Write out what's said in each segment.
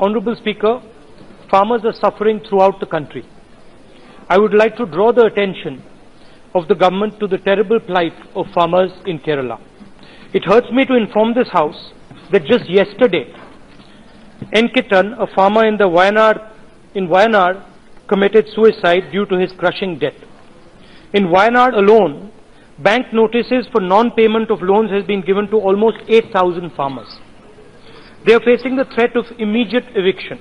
Honorable Speaker, farmers are suffering throughout the country. I would like to draw the attention of the government to the terrible plight of farmers in Kerala. It hurts me to inform this House that just yesterday, Enkitan, a farmer in the Wayanad, in Wayanad, committed suicide due to his crushing debt. In Wayanad alone, bank notices for non-payment of loans has been given to almost 8,000 farmers. They are facing the threat of immediate eviction.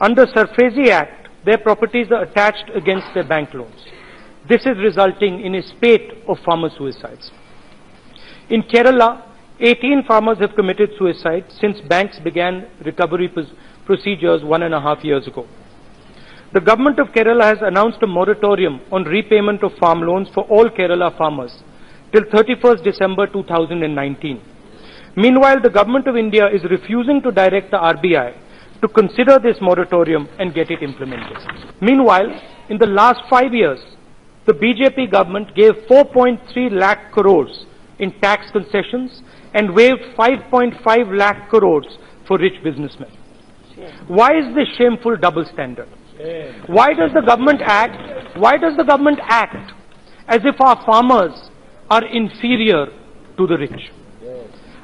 Under SARFAESI Act, their properties are attached against their bank loans. This is resulting in a spate of farmer suicides. In Kerala, 18 farmers have committed suicide since banks began recovery procedures one and a half years ago. The government of Kerala has announced a moratorium on repayment of farm loans for all Kerala farmers till 31st December 2019. Meanwhile, the government of India is refusing to direct the RBI to consider this moratorium and get it implemented. Meanwhile, in the last five years, the BJP government gave 4.3 lakh crores in tax concessions and waived 5.5 lakh crores for rich businessmen. Why is this shameful double standard? Why does the government act? Why does the government act as if our farmers are inferior to the rich?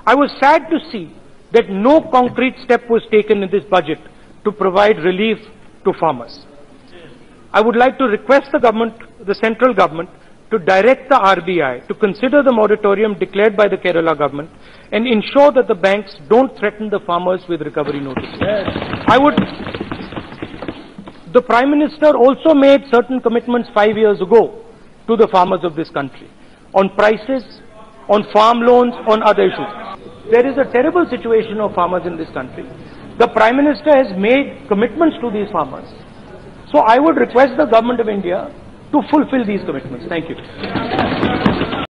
I was sad to see that no concrete step was taken in this budget to provide relief to farmers. I would like to request the government, the central government, to direct the RBI to consider the moratorium declared by the Kerala government and ensure that the banks don't threaten the farmers with recovery notices. I would the Prime Minister also made certain commitments five years ago to the farmers of this country on prices, on farm loans, on other issues. There is a terrible situation of farmers in this country. The Prime Minister has made commitments to these farmers. So I would request the Government of India to fulfill these commitments. Thank you.